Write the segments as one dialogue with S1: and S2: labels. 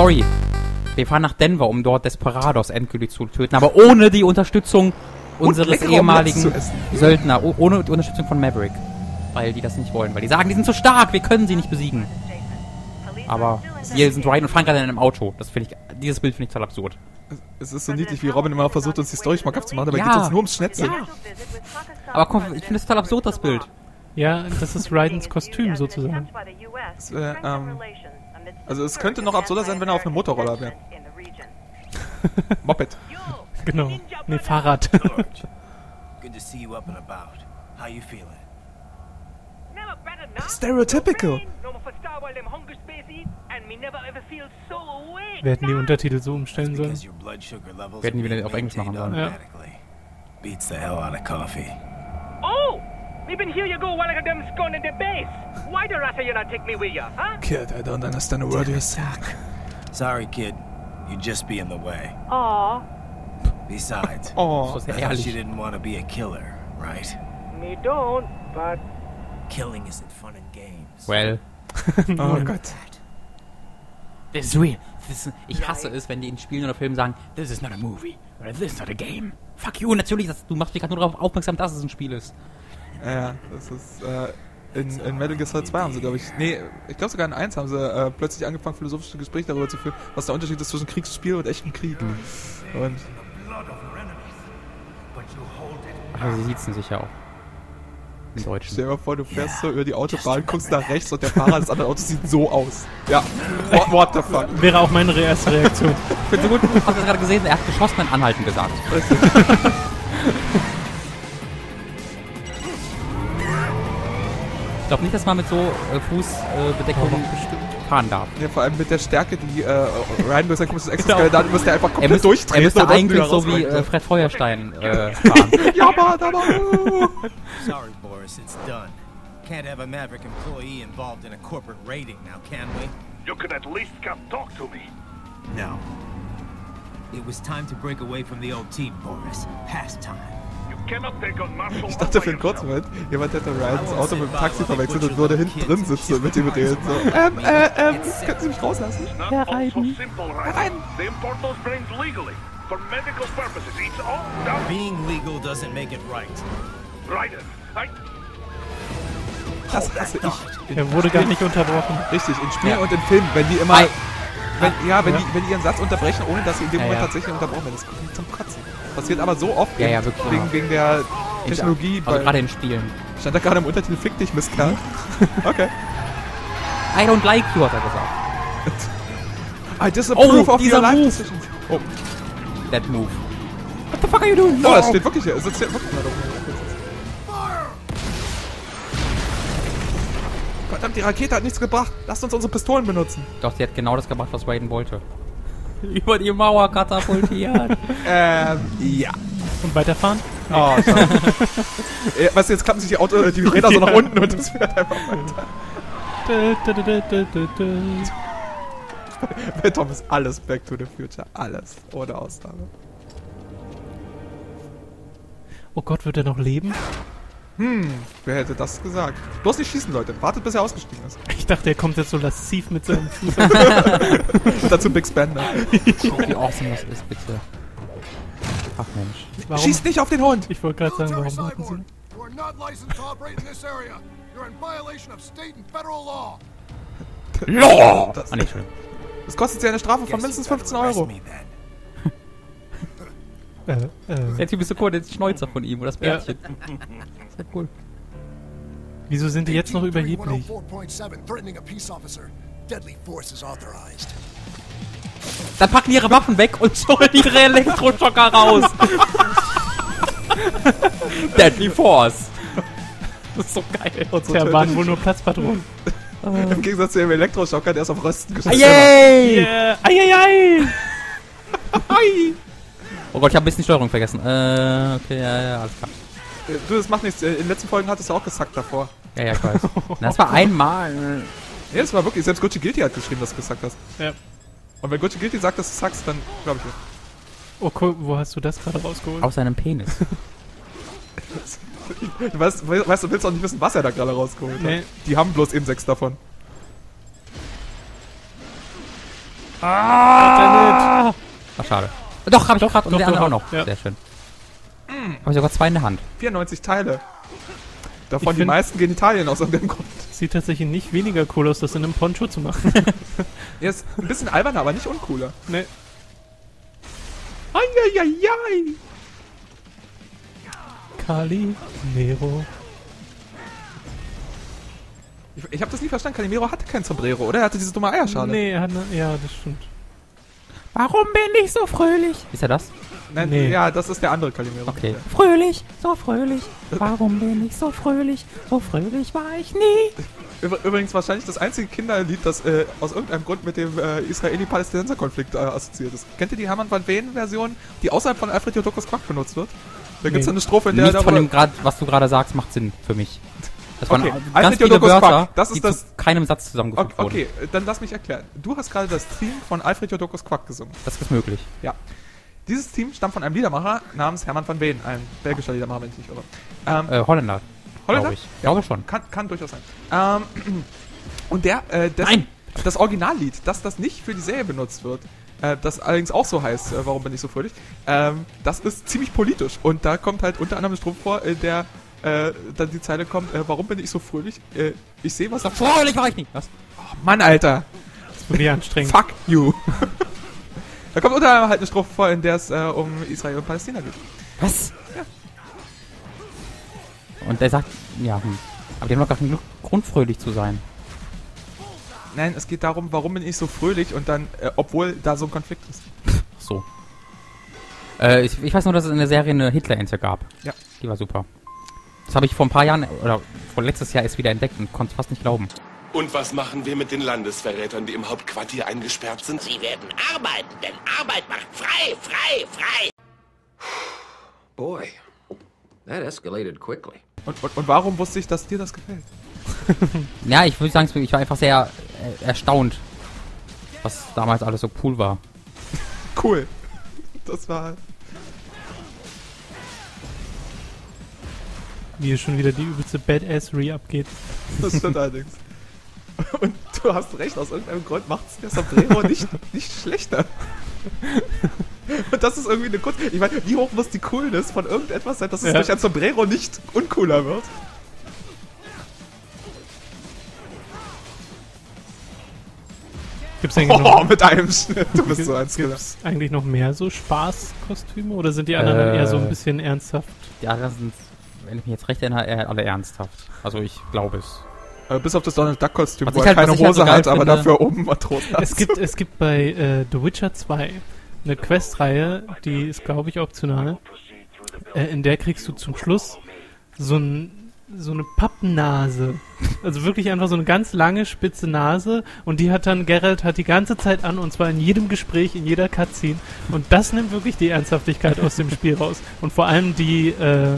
S1: Story. Wir fahren nach Denver, um dort Desperados endgültig zu töten, aber ohne die Unterstützung unseres ehemaligen. Söldner, oh- ohne die Unterstützung von Maverick. Weil die das nicht wollen, weil die sagen, die sind zu stark, wir können sie nicht besiegen. Aber wir sind Ryan und fahren gerade in einem Auto. Das finde ich, dieses Bild finde ich total absurd.
S2: Es ist so niedlich, wie Robin immer versucht, uns die Story schmackhaft zu machen, dabei
S1: Ja.
S2: geht es uns nur ums Schnetzel.
S1: Ja. Aber komm, ich finde das total absurd, das Bild.
S3: Ja, das ist Rydens Kostüm sozusagen.
S2: Es, äh, ähm, also es könnte noch absurder sein, wenn er auf einem Motorroller wäre. Moped.
S3: Genau. Nee, Fahrrad.
S4: Good to see you up and about. How you feeling?
S2: Stereotypical.
S3: Wir hätten die Untertitel so umstellen sollen.
S1: Wir hätten die wieder auf Englisch machen sollen.
S3: Ja.
S4: Beats the hell out of coffee.
S5: Oh! Even here you go while I got them scone in the base. Why the of you not take me with you, huh?
S2: Kid, I don't understand a word you're saying.
S4: Sorry, kid. You'd just be in the way.
S5: Aw,
S4: Besides,
S2: Oh,
S4: I thought you didn't want to be a killer, right?
S5: me don't, but
S4: Killing isn't fun and games.
S1: Well,
S2: oh Gott.
S1: this is real. This is, ich hasse es, wenn die in Spielen oder Filmen sagen, this is not a movie. Oder this is not a game. Fuck you, natürlich, das, du machst mich gerade nur darauf aufmerksam, dass es ein Spiel ist.
S2: Ja, das ist, äh, in, in Metal Gear Solid 2 haben sie, glaube ich, nee, ich glaube sogar in 1 haben sie äh, plötzlich angefangen, philosophische Gespräche darüber zu führen, was der Unterschied ist zwischen Kriegsspiel und echtem Krieg. Und
S1: Aber sie siezen sich ja auch. Im Deutschen.
S2: stell dir mal vor, du fährst so über die Autobahn, guckst nach rechts und der Fahrer des anderen Autos sieht so aus. Ja, what, what the fuck.
S3: Wäre auch meine erste Reaktion.
S1: Ich finde so gut, hast du das gerade gesehen? Er hat geschossen und anhalten gesagt. glaube nicht, dass man mit so äh, Fußbedeckung äh, fahren darf.
S2: Ja, vor allem mit der Stärke, die äh, Ryan durch sein komisches Exoskeleton müsste er einfach
S1: Er,
S2: komplett
S1: müsste-
S2: durchdrehen.
S1: er müsste eigentlich so wie äh, Fred Feuerstein äh, fahren.
S2: Ja, Mann, aber...
S4: Sorry, Boris, it's done. Can't have a Maverick employee involved in a corporate raiding now, can we?
S6: You could at least come talk to me.
S4: No. It was time to break away from the old team, Boris. Past time.
S2: Ich dachte für einen kurzen Moment, jemand hätte Ryans Auto mit dem Taxi verwechselt und würde hinten drin sitzen und mit ihm reden. So, ähm, äh, ähm, könnten Sie mich rauslassen?
S6: Not simple, right? They import those brains legally. For medical purposes. It's all done.
S4: Being legal doesn't make it right.
S6: Right. I...
S2: Das hasse ich.
S3: Er wurde gar nicht unterbrochen.
S2: Richtig, in Spielen
S1: Ja.
S2: und in Filmen, wenn die immer...
S1: Ei.
S2: Wenn, ja, wenn,
S3: Ja.
S2: Die, wenn die ihren Satz unterbrechen, ohne dass sie in dem
S1: Ja,
S2: Moment
S1: ja.
S2: tatsächlich unterbrochen werden. Das kommt zum Kotzen. Passiert aber so oft wegen, wegen, wegen der Technologie.
S1: Also gerade in Spielen.
S2: stand da gerade im Untertitel Fick dich, Mistkerl. Okay.
S1: I don't like you, hat er gesagt.
S2: I disapprove
S1: Oh,
S2: of your life
S1: Move.
S2: decisions. Oh,
S1: That move. What the fuck are you doing?
S2: oh, es steht wirklich hier. Es sitzt hier wirklich Verdammt, die Rakete hat nichts gebracht. Lasst uns unsere Pistolen benutzen.
S1: Doch, sie hat genau das gemacht, was Raiden wollte. Über die Mauer katapultiert.
S2: Ähm, ja.
S3: Und weiterfahren?
S2: Oh, schade. äh, weißt du, jetzt klappen sich die, Auto, die Räder so nach unten und das fährt einfach weiter. Bei Tom ist alles Back to the Future. Alles. Ohne Ausnahme.
S3: Oh Gott, wird er noch leben?
S2: Wer hätte das gesagt? Bloß nicht schießen, Leute. Wartet, bis er ausgestiegen ist.
S3: Ich dachte, er kommt jetzt so lasziv mit seinem Fuß.
S2: Dazu Big Spender.
S1: Guck, wie awesome das ist, bitte. Ach Mensch.
S3: Warum?
S2: Schießt nicht auf den Hund!
S3: Ich wollte gerade sagen, warum warten Sie?
S7: you are not licensed to operate in this area. You're in violation of state and federal law.
S1: Law!
S2: Das,
S1: Ah,
S2: das kostet sie eine Strafe von mindestens
S4: you better
S2: 15
S4: arrest
S2: Euro.
S1: Der Typ ist so cool, der Schnäuzer von ihm, oder das Bärtchen. Ist ja cool.
S3: wieso sind die jetzt noch überheblich?
S7: 104.7 threatening a peace officer. Deadly force is authorized.
S1: Dann packen die ihre Waffen weg und holen ihre Elektroschocker raus. Deadly Force. Das ist so geil.
S3: Tja, waren wohl nur Platzpatronen.
S2: Im Gegensatz zu dem Elektroschocker, der ist auf Rösten geschossen.
S1: Yay!
S3: Yeah. Eieiei!
S1: Oh Gott, ich habe ein bisschen Steuerung vergessen. Äh, okay, ja, ja, alles klar.
S2: Du, das macht nichts. Äh, In den letzten Folgen hattest du auch gesackt davor.
S1: Ja, ja, ich weiß. Das war einmal.
S2: Nee, das war wirklich. Selbst Gucci Guilty hat geschrieben, dass du gesackt hast.
S3: Ja.
S2: Und wenn Gucci Guilty sagt, dass du sackst, dann glaube ich dir.
S3: Oh, cool. wo hast du das gerade rausgeholt?
S1: Aus seinem Penis.
S2: Du weißt, we- weißt du, willst auch nicht wissen, was er da gerade rausgeholt
S3: Nee.
S2: hat. Die haben bloß eben sechs davon.
S1: Ah! Ach, schade. Doch, habe ich
S3: Doch,
S1: gerade. Und
S3: doch,
S1: der andere
S3: doch,
S1: auch noch.
S3: ja.
S1: Sehr schön. Habe ich sogar zwei in der Hand.
S2: 94 Teile. Davon
S3: Ich
S2: die meisten Genitalien aus irgendeinem Grund.
S3: Sieht tatsächlich nicht weniger cool aus, das in einem Poncho zu machen.
S2: Er ist ein bisschen alberner, aber nicht uncooler.
S3: ne.
S2: Eieiei.
S3: Kali, Nero.
S2: Ich, ich habe das nie verstanden. Calimero hatte kein Sombrero, oder? Er hatte diese dumme Eierschale.
S3: Nee, er hat ne, ja, das stimmt.
S1: Warum bin ich so fröhlich? Ist er das?
S2: Nein,
S3: Nee.
S2: Ja, das ist der andere Calimero.
S1: Okay. Fröhlich, so fröhlich. Warum bin ich so fröhlich? So fröhlich war ich nie.
S2: Übr- Übrigens wahrscheinlich das einzige Kinderlied, das äh, aus irgendeinem Grund mit dem äh, Israeli-Palästinenser-Konflikt äh, assoziiert ist. Kennt ihr die Hermann van Veen-Version, die außerhalb von Alfred Jodokus Quack benutzt wird? Da gibt's
S3: Nee.
S2: eine Strophe, in der
S1: Nichts von dem, grad, was du gerade sagst, macht Sinn für mich. Das waren
S2: Okay,
S1: ganz
S2: Alfred
S1: viele
S2: Jodokus
S1: Wörter,
S2: Quack, das ist
S1: die
S2: das-
S1: zu keinem Satz zusammengefügt
S2: Okay,
S1: wurden.
S2: okay, dann lass mich erklären. Du hast gerade das Theme von Alfred Jodokus Quack gesungen.
S1: Das ist möglich.
S2: Ja. Dieses Team stammt von einem Liedermacher namens Hermann van Veen, ein belgischer Liedermacher, wenn ich nicht irre. Ähm,
S1: Äh, Holländer.
S2: Holländer?
S1: Glaube ich. Glaube schon.
S2: Kann, kann durchaus sein. Ähm, und der, äh, das,
S1: Nein!
S2: das Originallied, dass das nicht für die Serie benutzt wird, äh, das allerdings auch so heißt, äh, warum bin ich so fröhlich, ähm, das ist ziemlich politisch. Und da kommt halt unter anderem eine Strophe vor, in der äh, dann die Zeile kommt, äh, warum bin ich so fröhlich? Äh, ich sehe was da
S1: Fröhlich war ich nicht. Was?
S2: Mann, Alter!
S3: Das ist wirklich anstrengend.
S2: Fuck you! da kommt unter anderem halt eine Strophe vor, in der es äh, um Israel und Palästina geht.
S1: Was? Und der sagt, ja, hm. Aber die haben doch gar keinen Grund, fröhlich zu sein.
S2: Nein, es geht darum, warum bin ich so fröhlich und dann, äh, obwohl da so ein Konflikt ist.
S1: Ach so. Äh, ich, ich weiß nur, dass es in der Serie eine Hitler-Ente gab.
S2: Ja.
S1: Die war super. Das habe ich vor ein paar Jahren, oder vor letztes Jahr erst wieder entdeckt und konnte es fast nicht glauben.
S8: Und was machen wir mit den Landesverrätern, die im Hauptquartier eingesperrt sind?
S9: Sie werden arbeiten, denn Arbeit macht frei, frei, frei.
S10: Boy, that escalated quickly.
S2: Und, und, und warum wusste ich, dass dir das gefällt?
S1: Ja, ich würde sagen, ich war einfach sehr äh, erstaunt, was damals alles so cool war.
S2: Cool. Das war.
S3: Wie hier schon wieder die übelste Badass-Re abgeht.
S2: Das stimmt allerdings. Und du hast recht, aus irgendeinem Grund macht es der Sombrero nicht, nicht schlechter. Und das ist irgendwie eine Kunst. Ich meine, wie hoch muss die Coolness von irgendetwas sein, dass es
S3: Ja.
S2: durch ein Sombrero nicht uncooler wird?
S3: Gibt's eigentlich
S2: Oh,
S3: noch,
S2: mit einem Schnitt. Du bist so ein Skiller.
S3: gibt's eigentlich noch mehr so Spaßkostüme oder sind die anderen dann eher so ein
S1: Äh.
S3: bisschen ernsthaft?
S1: Die anderen sind, wenn ich mich jetzt recht erinnere, eher alle ernsthaft. Also ich glaube es.
S2: Äh, bis auf das Donald Duck Kostüm,
S1: Was
S2: wo
S1: ich
S2: er
S1: halt-
S2: keine
S1: was ich halt so
S2: Hose hat, aber
S1: finde-
S2: dafür oben Matrosen hat.
S3: Es gibt, es gibt bei äh, The Witcher 2 eine Questreihe, die ist, glaube ich, optional. Äh, in der kriegst du zum Schluss so, ein, so eine Pappnase. Also wirklich einfach so eine ganz lange, spitze Nase. Und die hat dann Geralt hat die ganze Zeit an, und zwar in jedem Gespräch, in jeder Cutscene. Und das nimmt wirklich die Ernsthaftigkeit aus dem Spiel raus. Und vor allem die, äh,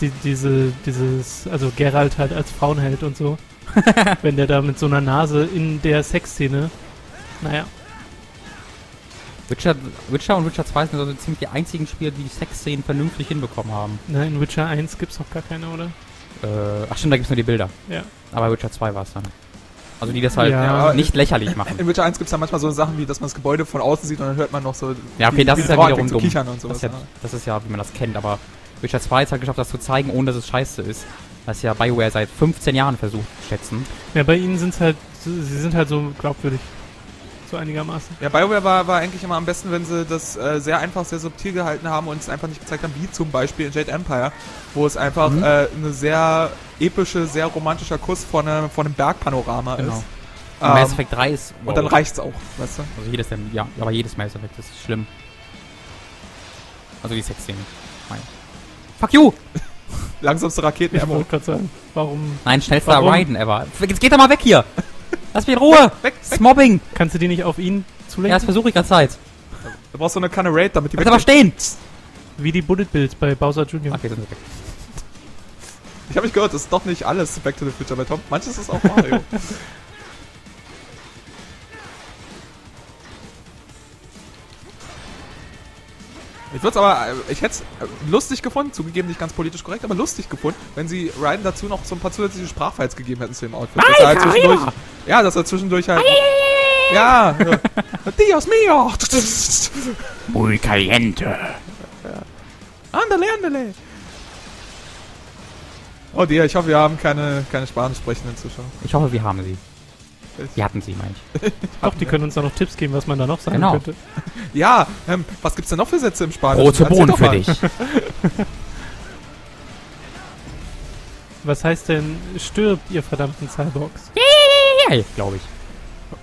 S3: die, diese, dieses, also Geralt halt als Frauenheld und so. Wenn der da mit so einer Nase in der Sexszene. Naja.
S1: Witcher, Witcher und Witcher 2 sind also ziemlich die einzigen Spiele, die die Sexszenen vernünftig hinbekommen haben.
S3: Nein, in Witcher 1 gibt's noch gar keine, oder?
S1: Äh, ach stimmt, da gibt es nur die Bilder.
S3: Ja.
S1: Aber Witcher 2 war es dann. Also die das halt
S3: Ja.
S1: nicht lächerlich machen.
S2: In Witcher 1 gibt es dann manchmal so Sachen wie, dass man das Gebäude von außen sieht und dann hört man noch so.
S1: Ja, okay,
S2: wie-
S1: das
S2: wie
S1: ist
S2: die
S1: ja wiederum
S2: zu
S1: dumm.
S2: kichern und
S1: Das
S2: sowas.
S1: ist, ja,
S2: ja.
S1: das ist ja, wie man das kennt, aber Witcher 2 hat es halt geschafft, das zu zeigen, ohne dass es scheiße ist. Was ja BioWare seit 15 Jahren versucht zu schätzen.
S3: Ja, bei ihnen sind's halt, sie sind halt so glaubwürdig. So einigermaßen.
S2: Ja, BioWare war, war eigentlich immer am besten, wenn sie das äh, sehr einfach, sehr subtil gehalten haben und es einfach nicht gezeigt haben, wie zum Beispiel in Jade Empire, wo es einfach
S1: Mhm.
S2: äh, eine sehr epische, sehr romantischer Kuss von, einem- von einem Bergpanorama
S1: Genau.
S2: ist.
S1: Und Mass
S2: Ähm,
S1: Effect 3 ist.
S2: Und dann
S1: wow.
S2: reicht's auch, weißt du?
S1: Also jedes, ja, aber jedes Mass Effect ist schlimm. Also die Sexszenen. Fuck you!
S2: Langsamste raketen
S3: Ich wollte gerade sagen, warum
S1: Nein, schnellster
S3: Warum?
S1: Raiden ever. Jetzt geht er mal weg hier! Lass mich in Ruhe!
S2: Weg, weg.
S1: ist Mobbing!
S3: kannst du die nicht auf ihn
S1: Ja, das
S3: zulenken?
S1: versuche ich gerade Zeit.
S2: Du brauchst so eine Kanne Raid, damit die
S1: Lass aber stehen!
S3: Wie die Bullet Bills bei Bowser Jr.
S1: Okay, sind wir weg.
S2: Ich habe mich gehört, das ist doch nicht alles Back to the Future bei Tom. Manches ist auch Mario. Ich würde es aber, äh, ich hätte es lustig gefunden, zugegeben nicht ganz politisch korrekt, aber lustig gefunden, wenn sie Ryden dazu noch so ein paar zusätzliche Sprachfiles gegeben hätten zu dem Outfit. Dass er halt zwischendurch, ja, dass er zwischendurch halt, Ja. ja. Dios mio.
S1: Muy caliente.
S2: Andale, andale. Oh dear, ich hoffe, wir haben keine, keine Spanisch sprechenden Zuschauer.
S1: Ich hoffe, wir haben sie. Wir hatten sie, meine ich.
S3: Doch, die können uns da noch Tipps geben, was man da noch sagen
S1: Genau.
S3: könnte.
S2: Ja, ähm, was gibt's denn noch für Sätze im Spanischen?
S1: Rote Bohnen für dich.
S3: Was heißt denn, stirbt, ihr verdammten Cyborgs?
S1: Glaube ich.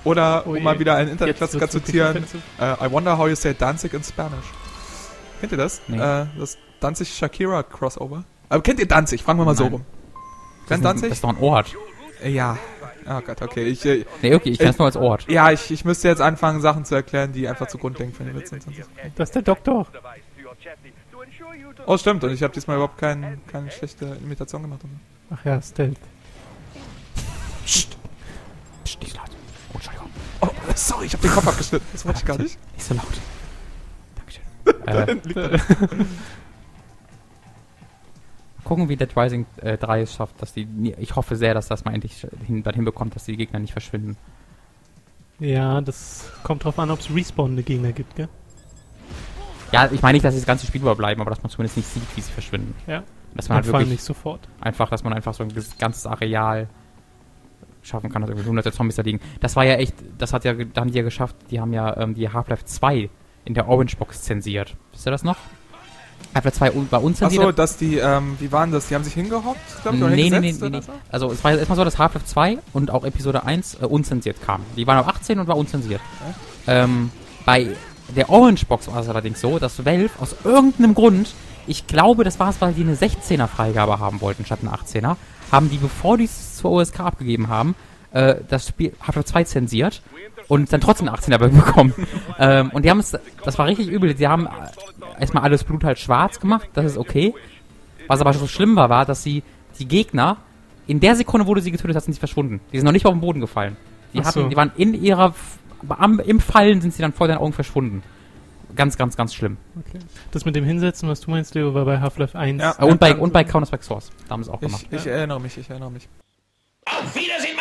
S2: Oder,
S3: Oh
S2: um
S3: je.
S2: mal wieder einen Internetklassiker zu zitieren, äh, I wonder how you say Danzig in Spanish. Kennt ihr das?
S1: Nee.
S2: Äh, das Danzig-Shakira-Crossover. Aber kennt ihr Danzig? Fragen wir mal so
S1: Nein.
S2: rum.
S1: Das
S2: Kennt
S1: ist, ein, das
S2: Danzig?
S1: ist doch ein Ort.
S2: Äh, Ja. Oh Gott, okay. Ich, äh,
S1: Nee, okay, ich kenne es nur als Ort.
S2: ja, ich, ich müsste jetzt anfangen, Sachen zu erklären, die einfach zu grundlegend für den Witz sind.
S3: Das ist der Doktor.
S2: Oh, stimmt. Und ich habe diesmal überhaupt kein, keine schlechte Imitation gemacht.
S3: Ach ja, Stealth.
S1: Psst, nicht so laut. Oh, Entschuldigung.
S2: Oh, sorry, ich habe den Kopf abgeschnitten. Das wollte ich gar nicht.
S1: Nicht so laut. Dankeschön. äh. Gucken, wie Dead Rising äh, 3 es schafft, dass die. Ich hoffe sehr, dass das mal endlich hin, dann hinbekommt, dass die Gegner nicht verschwinden.
S3: Ja, das kommt drauf an, ob es respawnende Gegner gibt, gell?
S1: Ja, ich meine nicht, dass sie das ganze Spiel überbleiben, aber dass man zumindest nicht sieht, wie sie verschwinden.
S3: Ja.
S1: Dass man halt wirklich
S3: nicht sofort.
S1: einfach, dass man einfach so ein ganzes Areal schaffen kann, dass irgendwie hunderte Zombies da liegen. Das war ja echt, das hat ja, ge- da haben die ja geschafft, die haben ja ähm, die Half-Life 2 in der Orange Box zensiert. Wisst ihr das noch? Half-Life 2 un- war unzensiert.
S2: Achso, dass die, ähm, wie waren das? Die haben sich hingehockt, glaube ich, oder
S1: Nee, nee, nee, nee,
S2: so?
S1: Also es war erstmal so, dass Half-Life 2 und auch Episode 1 äh, unzensiert kamen. Die waren auf 18 und war unzensiert. Ähm, bei der Orange Box war es allerdings so, dass Valve aus irgendeinem Grund, ich glaube, das war es, weil die eine 16er Freigabe haben wollten statt eine 18er, haben die, bevor die es zur OSK abgegeben haben, äh, das Spiel Half-Life 2 zensiert und dann trotzdem eine 18er bekommen. ähm, und die haben es, das war richtig übel, die haben äh, erstmal alles Blut halt schwarz gemacht, das ist okay. Was aber so schlimm war, war, dass sie die Gegner in der Sekunde, wo du sie getötet hast, sind sie verschwunden. Die sind noch nicht auf den Boden gefallen. Die hatten,
S3: so.
S1: die waren in ihrer, am, im Fallen sind sie dann vor deinen Augen verschwunden. Ganz, ganz, ganz schlimm.
S3: Okay. Das mit dem Hinsetzen, was du meinst, Leo, war bei Half-Life 1.
S2: Ja.
S1: Und bei,
S2: ja.
S1: und bei Counter-Strike Source. Da haben sie es auch
S2: Ich,
S1: gemacht.
S2: ich erinnere mich, ich erinnere mich.
S9: Auf Wiedersehen!